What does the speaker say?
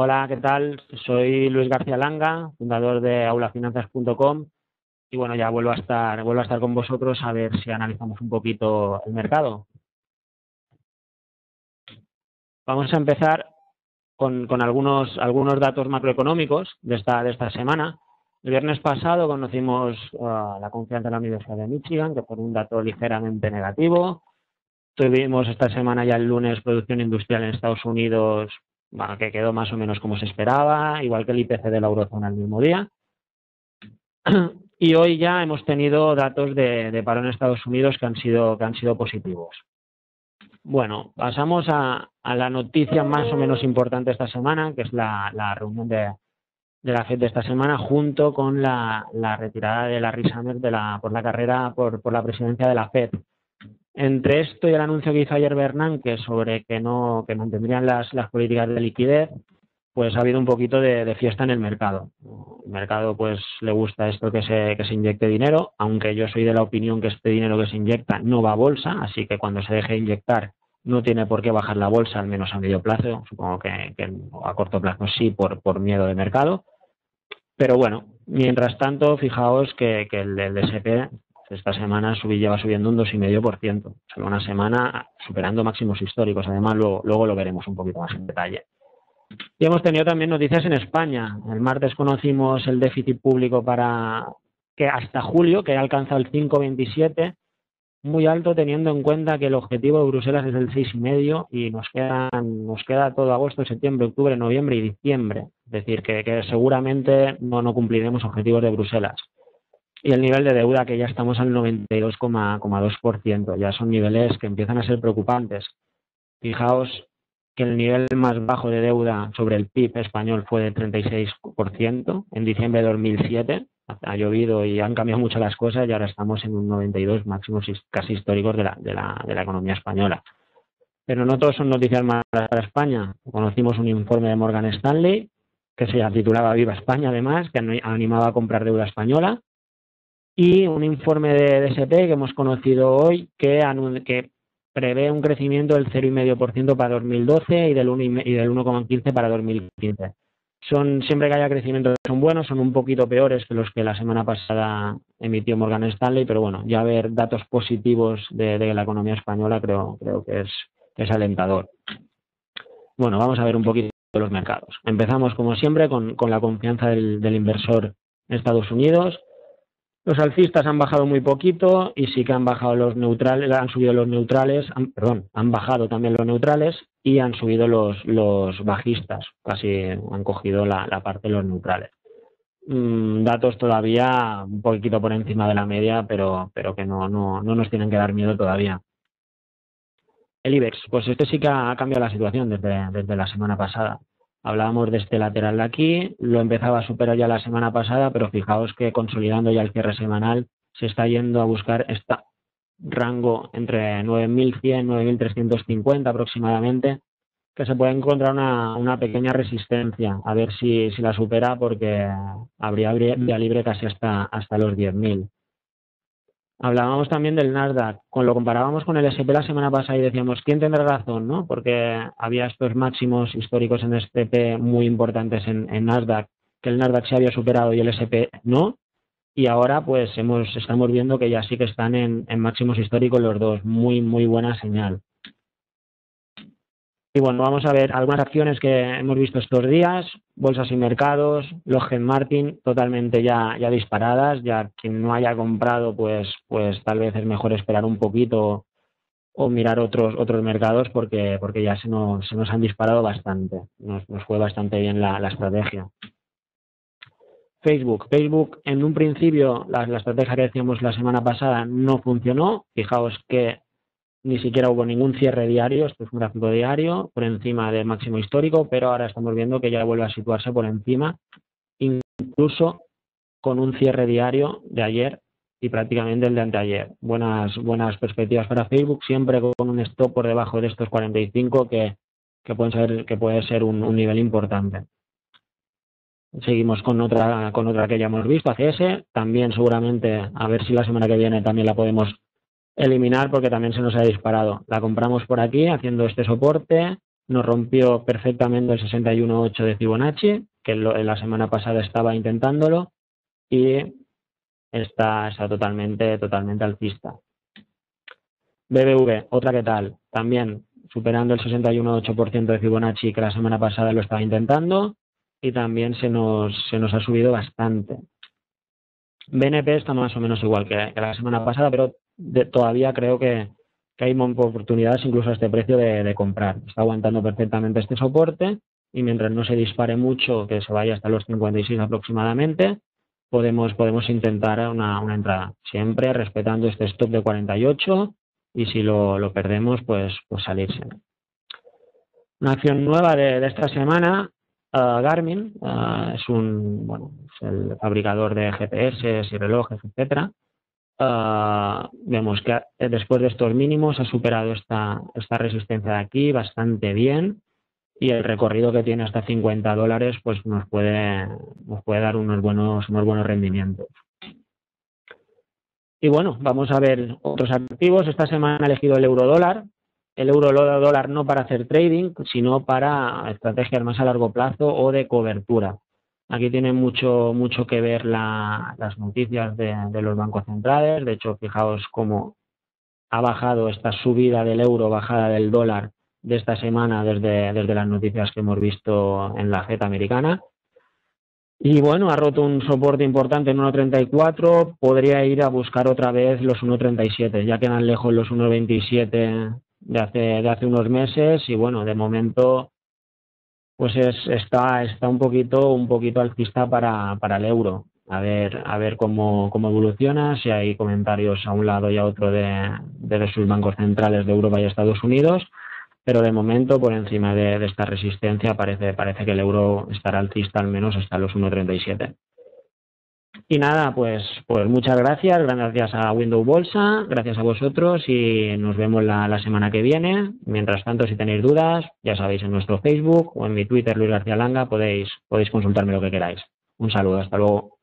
Hola, ¿qué tal? Soy Luis García Langa, fundador de aulafinanzas.com y bueno, ya vuelvo a estar vuelvo a estar con vosotros a ver si analizamos un poquito el mercado. Vamos a empezar con, con algunos algunos datos macroeconómicos de esta de esta semana. El viernes pasado conocimos uh, la confianza en la Universidad de Michigan, que fue un dato ligeramente negativo. Tuvimos esta semana ya el lunes producción industrial en Estados Unidos que quedó más o menos como se esperaba, igual que el IPC de la eurozona el mismo día. Y hoy ya hemos tenido datos de, de paro en Estados Unidos que han sido, que han sido positivos. Bueno, pasamos a, la noticia más o menos importante esta semana, que es la, reunión de, la FED de esta semana, junto con la, la retirada de Larry Summers de la, por la carrera por, por la presidencia de la FED. Entre esto y el anuncio que hizo ayer Bernanke sobre que no que mantendrían las, las políticas de liquidez, pues ha habido un poquito de, fiesta en el mercado. El mercado pues le gusta esto que se, que se inyecte dinero, aunque yo soy de la opinión que este dinero que se inyecta no va a bolsa, así que cuando se deje de inyectar no tiene por qué bajar la bolsa, al menos a medio plazo, supongo que, a corto plazo sí por, por miedo de mercado. Pero bueno, mientras tanto, fijaos que, el, el esta semana subí, lleva subiendo un 2,5%. Solo una semana superando máximos históricos. Además, luego, luego lo veremos un poquito más en detalle. Y hemos tenido también noticias en España. El martes conocimos el déficit público para que hasta julio, que ha alcanzado el 5,27, muy alto teniendo en cuenta que el objetivo de Bruselas es el 6,5 y nos quedan, nos queda todo agosto, septiembre, octubre, noviembre y diciembre. Es decir, que, seguramente no, no cumpliremos objetivos de Bruselas y el nivel de deuda que ya estamos al 92,2%. Ya son niveles que empiezan a ser preocupantes. Fijaos que el nivel más bajo de deuda sobre el PIB español fue de 36% en diciembre de 2007. Ha llovido y han cambiado mucho las cosas y ahora estamos en un 92 máximos casi históricos de la, de la, de la economía española. Pero no todos son noticias malas para España. Conocimos un informe de Morgan Stanley que se titulaba Viva España, además, que animaba a comprar deuda española y un informe de DSP que hemos conocido hoy que, que prevé un crecimiento del 0,5% para 2012 y del 1,15 para 2015. Son siempre que haya crecimiento son buenos, son un poquito peores que los que la semana pasada emitió Morgan Stanley, pero bueno, ya ver datos positivos de, la economía española creo, creo que es, es alentador. Bueno, vamos a ver un poquito los mercados. Empezamos como siempre con, con la confianza del inversor en Estados Unidos los alcistas han bajado muy poquito y sí que han bajado los neutrales, han subido los neutrales, han, perdón, han bajado también los neutrales y han subido los, los bajistas, casi han cogido la, la parte de los neutrales. Mm, datos todavía un poquito por encima de la media, pero, pero que no, no, no nos tienen que dar miedo todavía. El IBEX, pues este sí que ha cambiado la situación desde, desde la semana pasada. Hablábamos de este lateral de aquí, lo empezaba a superar ya la semana pasada, pero fijaos que consolidando ya el cierre semanal se está yendo a buscar este rango entre 9.100 y 9.350 aproximadamente, que se puede encontrar una, una pequeña resistencia, a ver si, si la supera porque habría vía libre casi hasta, hasta los 10.000. Hablábamos también del Nasdaq, con lo comparábamos con el SP la semana pasada y decíamos, ¿quién tendrá razón? ¿no? Porque había estos máximos históricos en SP muy importantes en, en Nasdaq, que el Nasdaq se había superado y el SP no. Y ahora pues hemos, estamos viendo que ya sí que están en, en máximos históricos los dos. Muy, muy buena señal. Y bueno, vamos a ver algunas acciones que hemos visto estos días, bolsas y mercados, los Gen Martin totalmente ya, ya disparadas, ya quien no haya comprado, pues, pues tal vez es mejor esperar un poquito o mirar otros, otros mercados porque, porque ya se nos, se nos han disparado bastante, nos, nos fue bastante bien la, estrategia. Facebook. Facebook en un principio la, la estrategia que decíamos la semana pasada no funcionó. Fijaos que ni siquiera hubo ningún cierre diario, esto es un gráfico diario, por encima del máximo histórico, pero ahora estamos viendo que ya vuelve a situarse por encima, incluso con un cierre diario de ayer y prácticamente el de anteayer. Buenas, buenas perspectivas para Facebook, siempre con un stop por debajo de estos 45 que, que pueden ser, que puede ser un, nivel importante. seguimos con otra, con otra que ya hemos visto, ACS, también seguramente, a ver si la semana que viene también la podemos eliminar porque también se nos ha disparado. La compramos por aquí haciendo este soporte, nos rompió perfectamente el 61.8 de Fibonacci, que la semana pasada estaba intentándolo, y está, está totalmente, totalmente alcista. BBV, otra que tal, también superando el 61.8% de Fibonacci que la semana pasada lo estaba intentando y también se nos, se nos ha subido bastante. BNP está más o menos igual que, la semana pasada, pero todavía creo que, hay oportunidades incluso a este precio de, comprar. Está aguantando perfectamente este soporte y mientras no se dispare mucho, que se vaya hasta los 56 aproximadamente, podemos, podemos intentar una, una entrada. Siempre respetando este stop de 48 y si lo, lo perdemos, pues, pues salirse. Una acción nueva de, esta semana, uh, Garmin, uh, es un bueno, es el fabricador de GPS y relojes, etcétera. Uh, vemos que después de estos mínimos ha superado esta, esta resistencia de aquí bastante bien y el recorrido que tiene hasta 50 dólares pues nos puede, nos puede dar unos buenos, unos buenos rendimientos. Y bueno, vamos a ver otros activos. Esta semana he elegido el euro dólar. El euro dólar no para hacer trading, sino para estrategias más a largo plazo o de cobertura. Aquí tiene mucho, mucho que ver las noticias de, los bancos centrales. De hecho, fijaos cómo ha bajado esta subida del euro, bajada del dólar de esta semana desde, desde las noticias que hemos visto en la FED americana. Y bueno, ha roto un soporte importante en 1.34, podría ir a buscar otra vez los 1.37, ya quedan lejos los 1.27 de hace, de hace unos meses y bueno, de momento pues es, está, está un poquito, un poquito alcista para, para el euro. A ver, a ver cómo, cómo evoluciona, si hay comentarios a un lado y a otro de, de sus bancos centrales de Europa y Estados Unidos pero de momento por encima de, esta resistencia parece, parece que el euro estará alcista al menos hasta los 1.37. Y nada, pues, pues muchas gracias, gracias a Windows Bolsa, gracias a vosotros y nos vemos la, la, semana que viene. Mientras tanto, si tenéis dudas, ya sabéis, en nuestro Facebook o en mi Twitter, Luis García Langa, podéis, podéis consultarme lo que queráis. Un saludo, hasta luego.